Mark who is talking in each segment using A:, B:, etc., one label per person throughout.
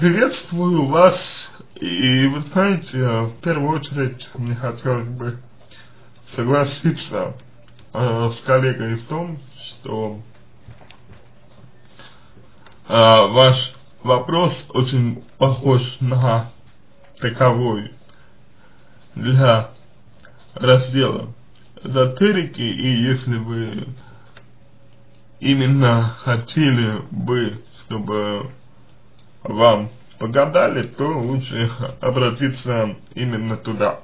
A: приветствую вас, и вы знаете, в первую очередь мне хотелось бы согласиться э, с коллегой в том, что э, ваш вопрос очень похож на таковой для раздела эзотерики, и если вы именно хотели бы, чтобы вам погадали, то лучше обратиться именно туда.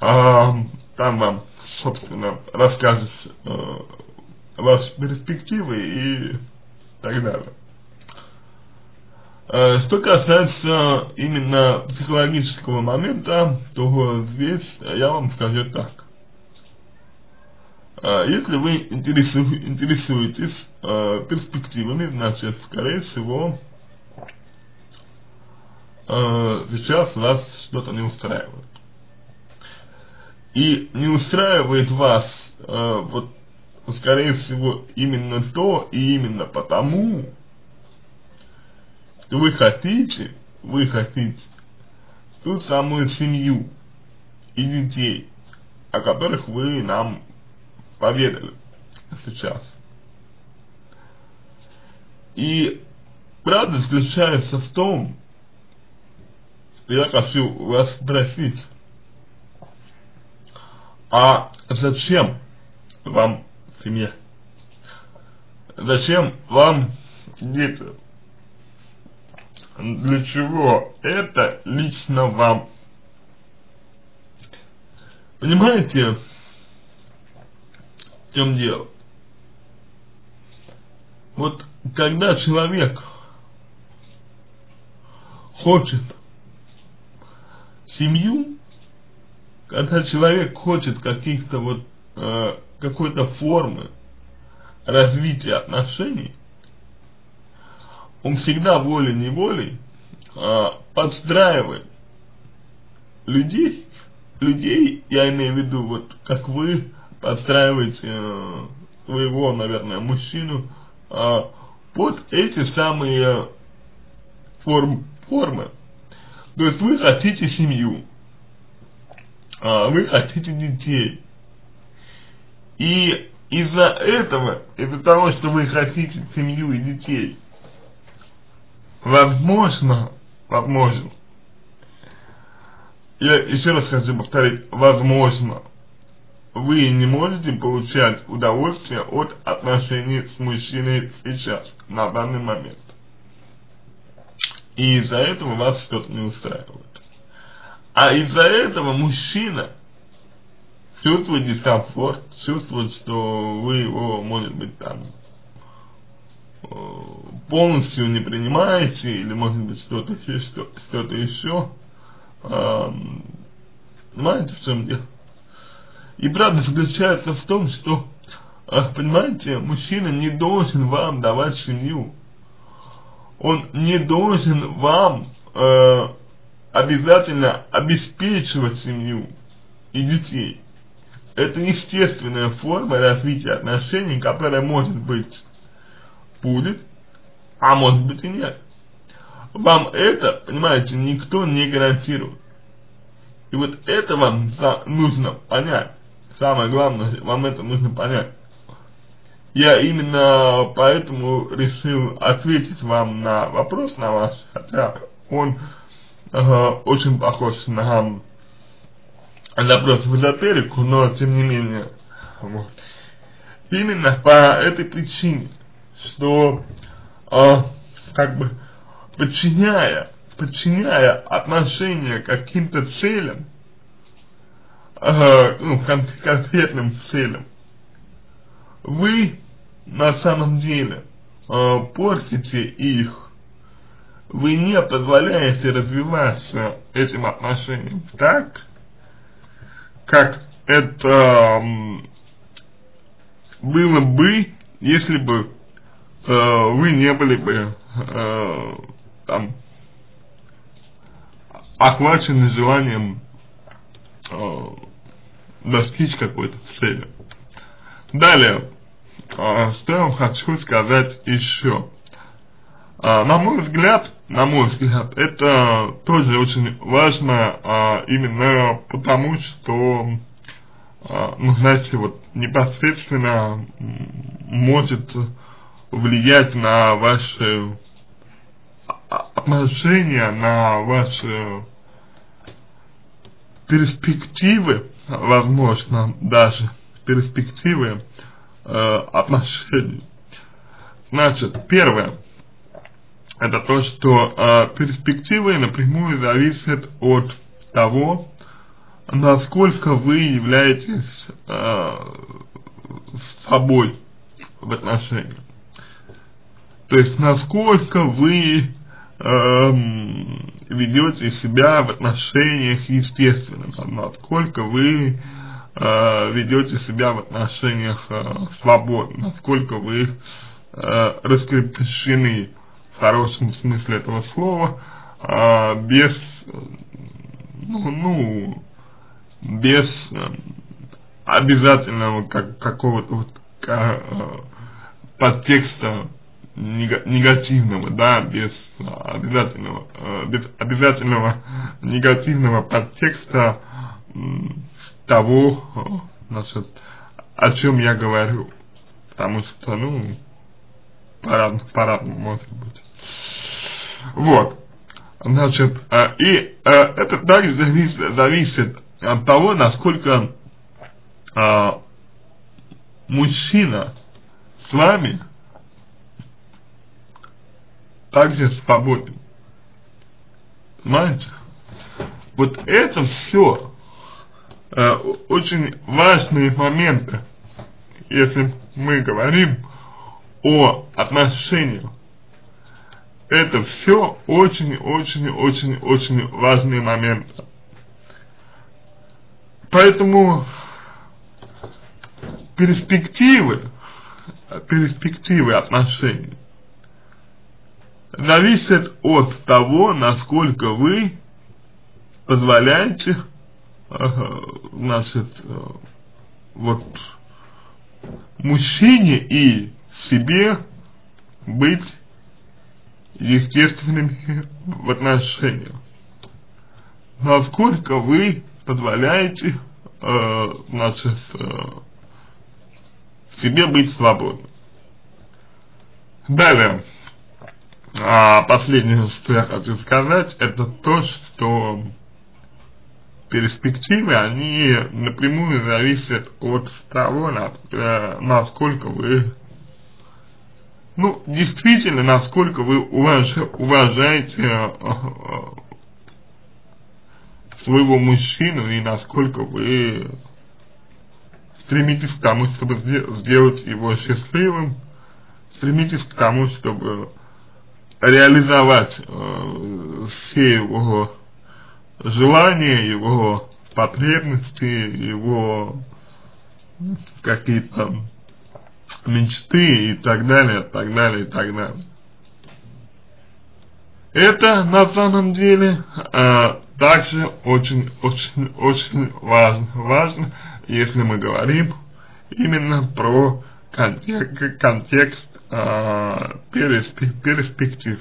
A: А, там вам, собственно, расскажут э, ваши перспективы и так далее. Э, что касается именно психологического момента, то здесь я вам скажу так. Э, если вы интересу, интересуетесь э, перспективами, значит, скорее всего, э, сейчас вас что-то не устраивает. И не устраивает вас, вот, скорее всего, именно то и именно потому, что вы хотите, вы хотите ту самую семью и детей, о которых вы нам поведали сейчас. И правда заключается в том, что я хочу вас спросить, а зачем вам семья? Зачем вам дети? Для чего это лично вам? Понимаете, в чем дело? Вот когда человек хочет семью, когда человек хочет каких-то вот э, какой-то формы развития отношений, он всегда волей-неволей э, подстраивает людей, людей, я имею в виду, вот как вы подстраиваете э, своего, наверное, мужчину э, под эти самые форм, формы. То есть вы хотите семью, а вы хотите детей. И из-за этого, из-за того, что вы хотите семью и детей, возможно, возможно, я еще раз хочу повторить, возможно, вы не можете получать удовольствие от отношений с мужчиной сейчас, на данный момент. И из-за этого вас что-то не устраивает. А из-за этого мужчина чувствует дискомфорт, чувствует, что вы его, может быть, там э, полностью не принимаете, или может быть что-то что, еще. Понимаете, в чем дело? И правда заключается в том, что, э, понимаете, мужчина не должен вам давать семью он не должен вам э, обязательно обеспечивать семью и детей. Это естественная форма развития отношений, которая может быть будет, а может быть и нет. Вам это, понимаете, никто не гарантирует. И вот это вам нужно понять. Самое главное, вам это нужно понять. Я именно поэтому решил ответить вам на вопрос на ваш, хотя он э, очень похож на запрос в эзотерику, но тем не менее, вот. Именно по этой причине, что э, как бы подчиняя, подчиняя отношения каким-то целям, ну, кон конкретным целям, вы на самом деле э, портите их, вы не позволяете развиваться этим отношениям так, как это было бы, если бы э, вы не были бы э, там охвачены желанием достичь какой-то цели. Далее, а, что я вам хочу сказать еще. А, на мой взгляд, на мой взгляд, это тоже очень важно а, именно потому, что, а, ну, знаете, вот непосредственно может влиять на ваши отношения, на ваши перспективы, возможно, даже перспективы э, отношений. Значит, первое, это то, что э, перспективы напрямую зависят от того, насколько вы являетесь э, собой в отношениях. То есть, насколько вы ведете себя в отношениях естественно, насколько вы э, ведете себя в отношениях э, свободно, насколько вы э, раскрепощены в хорошем смысле этого слова, э, без, ну, ну без э, обязательного как, какого-то вот э, подтекста негативного, да, без обязательного, э, без обязательного негативного подтекста того, э, значит, о чем я говорю. Потому что, ну, по-разному, по может быть. Вот. Значит, э, и это также зависит, зависит от того, насколько мужчина с вами также свободен. Понимаете? Вот это все э, очень важные моменты, если мы говорим о отношениях. Это все очень-очень-очень-очень важные моменты. Поэтому перспективы, перспективы отношений зависит от того, насколько вы позволяете, значит, вот мужчине и себе быть естественными в отношениях. Насколько вы позволяете, э, значит, э, себе быть свободным. Далее. А последнее, что я хочу сказать, это то, что перспективы, они напрямую зависят от того, э, насколько вы, ну, действительно, насколько вы уваж, уважаете э, своего мужчину и насколько вы стремитесь к тому, чтобы сделать его счастливым, стремитесь к тому, чтобы реализовать все его желания, его потребности, его какие-то мечты и так далее, так далее, и так далее. Это на самом деле э, также очень, очень, очень важно, важно, если мы говорим именно про контекст, контекст э, перспектив.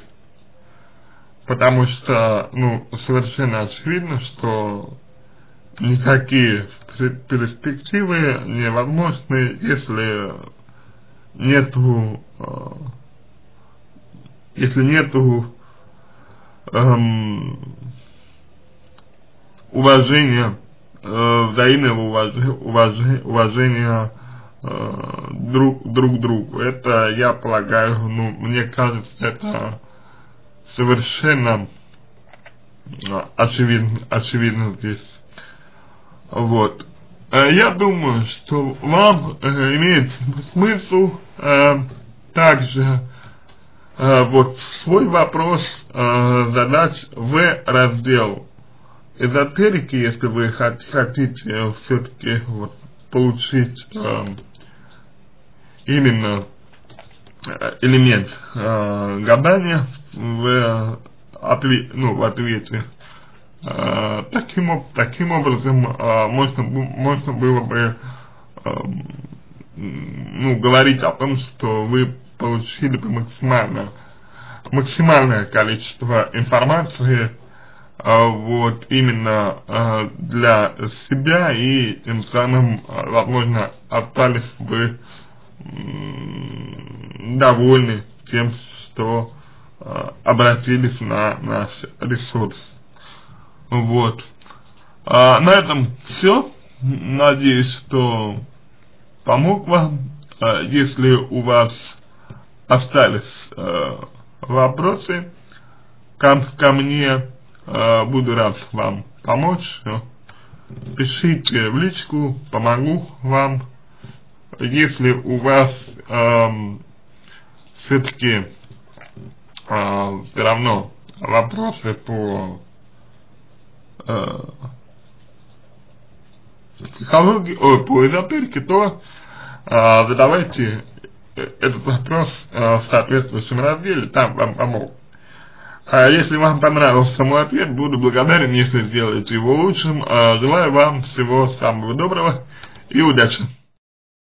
A: Потому что, ну, совершенно очевидно, что никакие перспективы невозможны, если нету, э, если нету эм, уважения, э, взаимного уважения, уважения Э, друг, друг другу. Это, я полагаю, ну, мне кажется, это совершенно э, очевидно, очевидно здесь. Вот. Э, я думаю, что вам э, имеет смысл э, также э, вот свой вопрос э, задать в раздел эзотерики, если вы хотите все-таки вот получить э, именно э, элемент э, гадания в, отве ну, в ответе. Э, таким, таким образом э, можно, можно было бы э, ну, говорить о том, что вы получили бы максимально максимальное количество информации, а, вот, именно а, для себя и тем самым, возможно, остались бы довольны тем, что обратились на наш ресурс. Вот. А, на этом все. Надеюсь, что помог вам. А, если у вас остались а, вопросы ко, ко мне, а, буду рад вам помочь. Пишите в личку, помогу вам. Если у вас э, все-таки э, все равно вопросы по э, психологии, о, по эзотерике, то э, задавайте этот вопрос э, в соответствующем разделе, там вам помогут. А если вам понравился мой ответ, буду благодарен, если сделаете его лучшим. А желаю вам всего самого доброго и удачи.